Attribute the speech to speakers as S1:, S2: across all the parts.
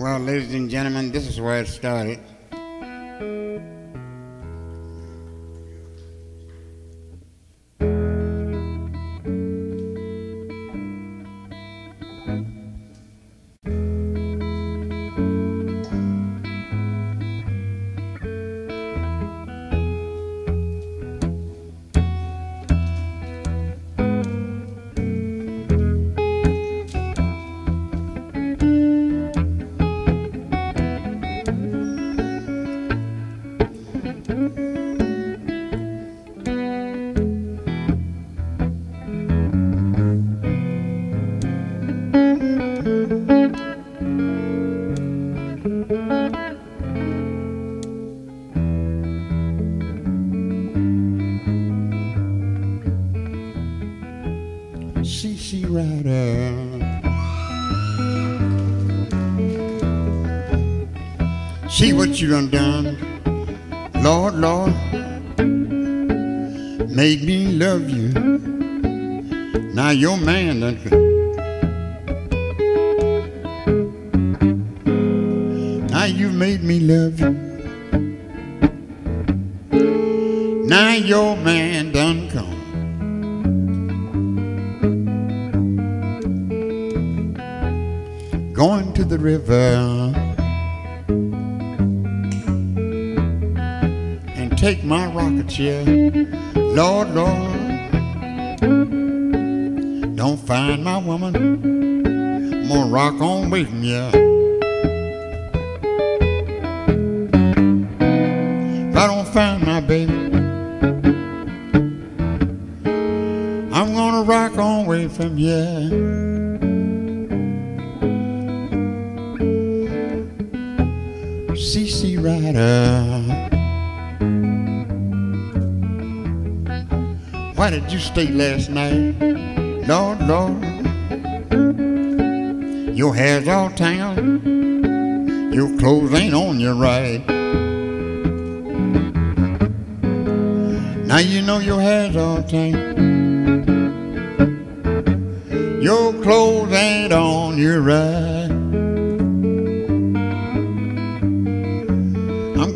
S1: Well, ladies and gentlemen, this is where it started. See See Rider. See what you done done, Lord, Lord, made me love you. Now your man done. Now you made me love you. Now your man done come. Going to the river and take my rocket chair. Lord, Lord, don't find my woman. I'm gonna rock on from you. If I don't find my baby, I'm gonna rock on away from you. See See Rider. Why did you stay last night? Lord, Lord. Your hair's all tangled. Your clothes ain't on you right. Now you know your hair's all tangled. Your clothes ain't on you right.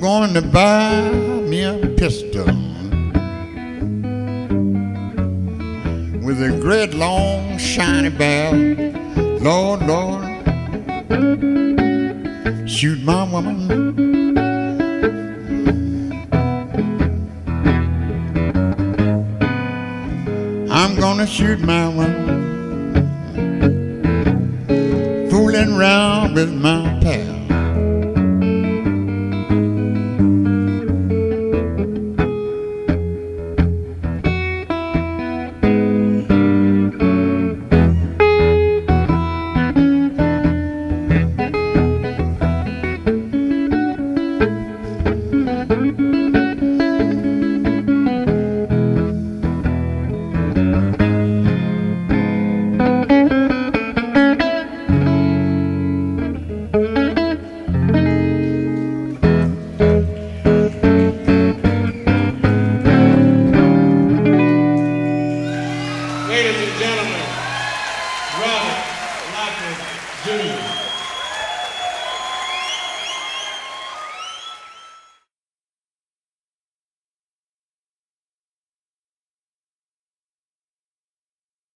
S1: Going to buy me a pistol with a great long shiny barrel. Lord, Lord, shoot my woman. I'm gonna shoot my woman, fooling around with my pal.
S2: Ladies and gentlemen, Robert Lockwood Jr.